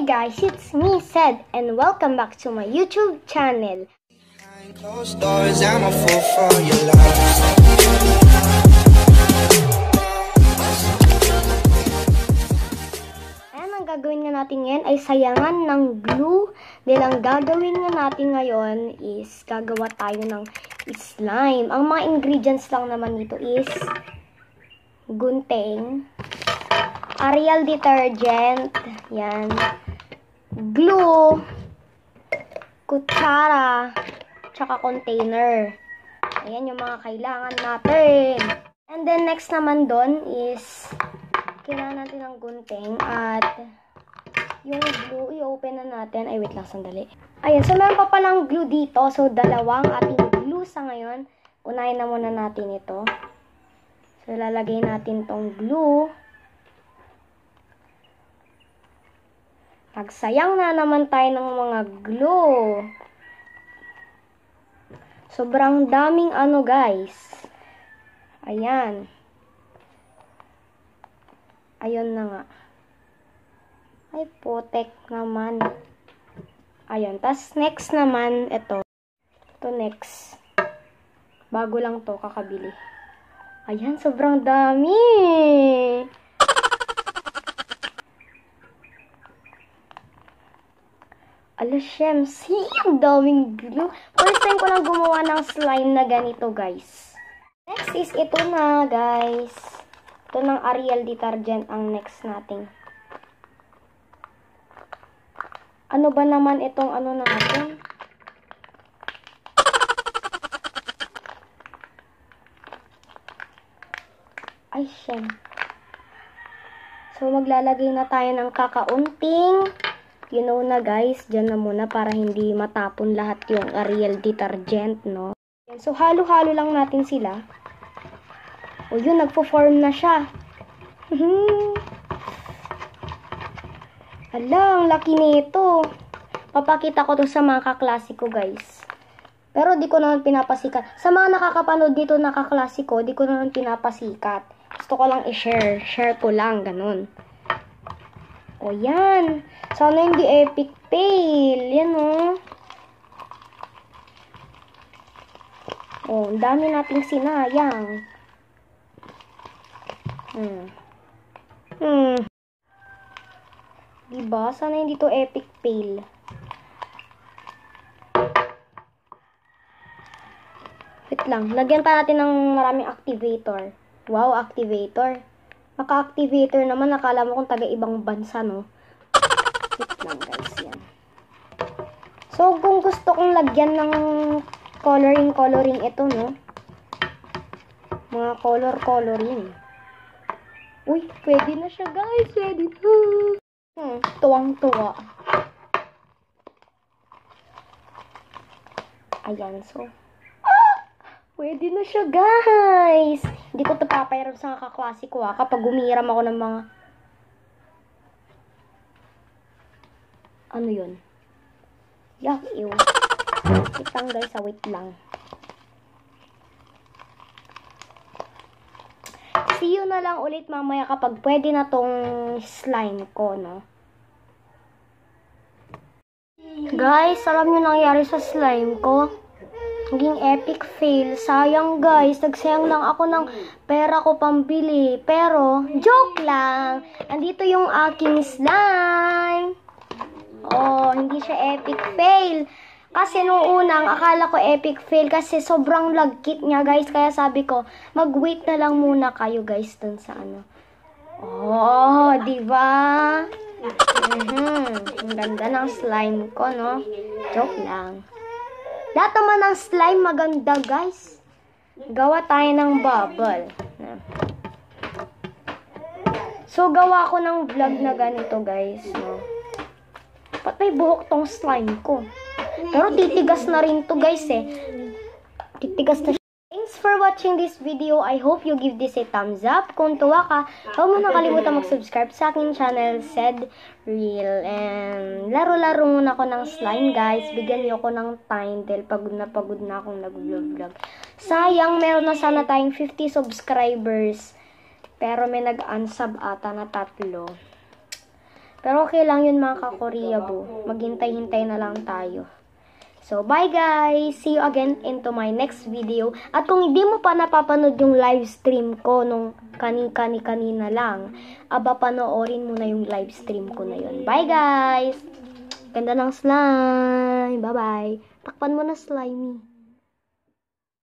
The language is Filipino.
Hi guys, it's me, Sed, and welcome back to my YouTube channel. Behind closed doors, I'm a fool for your love. Ayan, ang gagawin nga natin ngayon ay sayangan ng glue. Dahil ang gagawin nga natin ngayon is gagawa tayo ng slime. Ang mga ingredients lang naman nito is gunting, Ariel detergent, yan, glue, kutsara, tsaka container. Ayan yung mga kailangan natin. And then next naman doon is kailangan natin ng gunting at yung glue, i-open na natin. Ay, wait lang, sandali. Ayan, so meron pa palang glue dito. So, dalawang ating glue sa ngayon. Unahin na muna natin ito. So, lalagay natin tong glue. Nagsayang na naman tayo ng mga glue. Sobrang daming ano, guys. Ayan. Ayun na nga. Ay, potek naman. Ayun. Tapos, next naman, ito. Ito next. Bago lang to, kakabili. Ayan, sobrang dami. Ala, Shemsi, ang daming glue. First time ko lang gumawa ng slime na ganito, guys. Next is ito na, guys. Ito ng Ariel detergent ang next nating. Ano ba naman itong ano natin? Ay, shem. So, maglalagay na tayo ng kakaunting. You know na guys, dyan na muna para hindi matapon lahat yung Ariel detergent, no? So, halo-halo lang natin sila. O yun, nagpo-form na siya. Ang laki nito. Papakita ko to sa mga kaklase ko, guys. Pero di ko naman pinapasikat. Sa mga nakakapanood dito na kaklase ko, di ko naman pinapasikat. Gusto ko lang i-share. Share ko lang, ganun. O yan. Sana hindi epic fail. Yan o. Oh, ang dami nating sinayang. Hmm. Hmm. Diba? Sana hindi to epic fail. Wait lang. Lagyan pa natin ng maraming activator. Wow, activator. Maka-activator naman. Nakala mo kung taga ibang bansa, no? Wait lang, guys. Yan. So, kung gusto kong lagyan ng coloring-coloring ito, no? Mga color-coloring. Uy, pwede na siya, guys. Pwede na. Hmm, tuwang-tuwa. Ayan, so. Ah! Pwede na siya, guys. Hindi ko ito papayarap sa kaklase ko, ha. Kapag umiram ako ng mga... Ano yun? Yak, ew. Guys, ha. Wait lang. See you na lang ulit mamaya kapag pwede na tong slime ko, no? Guys, alam nyo nangyari sa slime ko? Naging epic fail. Sayang guys, nagsayang lang ako ng pera ko pambili. Pero, joke lang. Andito yung aking slime. Oh, hindi siya epic fail. Kasi nung unang, akala ko epic fail kasi sobrang lagkit niya, guys. Kaya sabi ko, mag-wait na lang muna kayo, guys, dun sa ano. Oh, di ba? Mhm. Ang ganda ng slime ko, no? Joke lang. Lahat naman ng slime maganda, guys. Gawa tayo ng bubble. So, gawa ko ng vlog na ganito, guys, no? Ba't may buhok tong slime ko? Pero titigas na rin to guys eh. Titigas na for watching this video. I hope you give this a thumbs up. Kung tuwa ka, huwag mo nakalimutan mag-subscribe sa aking channel, Said Real. And laro-laro muna ako ng slime guys. Bigyan niyo ako ng time dahil pagod na pagod na akong nag-vlog-vlog. Sayang, meron na sana tayong 50 subscribers. Pero may nag-unsub ata na tatlo. Pero okay lang yun mga ka-Korea boo. Maghintay-hintay na lang tayo. So, bye guys! See you again into my next video. At kung hindi mo pa napapanood yung live stream ko nung kani-kani-kanina lang, aba panoorin mo na yung live stream ko na yun. Bye guys! Ganda ng slime! Bye-bye! Takpan mo na slimy.